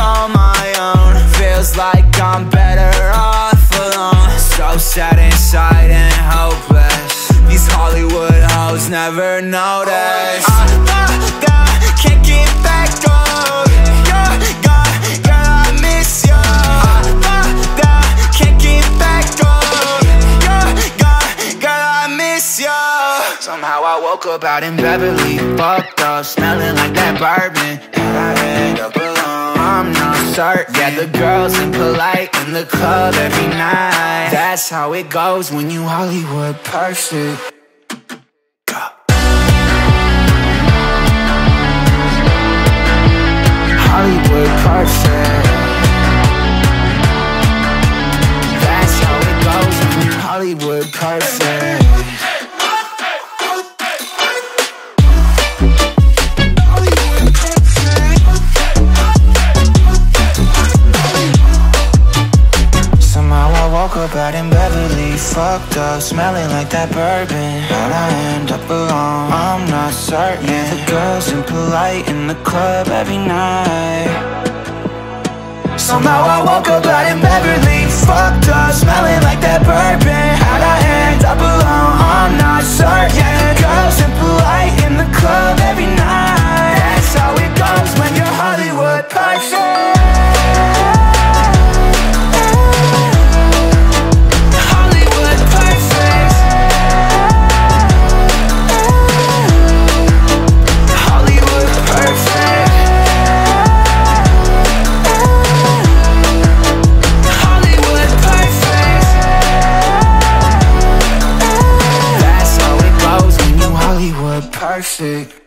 Call my own. Feels like I'm better off alone. So sad inside and hopeless. These Hollywood hoes never notice. I, I, I can't get back on. You're gone, girl, I miss you. I, I, I can't get back on. You're gone, girl, I miss you. Somehow I woke up out in Beverly, fucked up, smelling like that bourbon. And I end up alone. I'm not certain. Yeah, the girls impolite in the club every night. That's how it goes when you Hollywood perfect. Hollywood perfect. That's how it goes when you Hollywood perfect. Fucked up, smelling like that bourbon. How'd I end up alone? I'm not certain. Yeah, the girls impolite in the club every night. Somehow I woke up out in Beverly, fucked up, smelling like that bourbon. That's